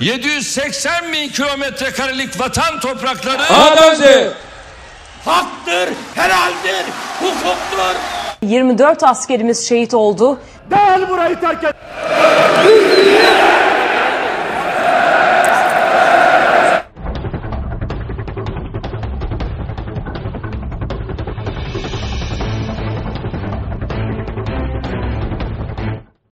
780 bin kilometre karelik vatan toprakları A'dan haktır, helaldir, hukuktur. 24 askerimiz şehit oldu. Derhal burayı terk et.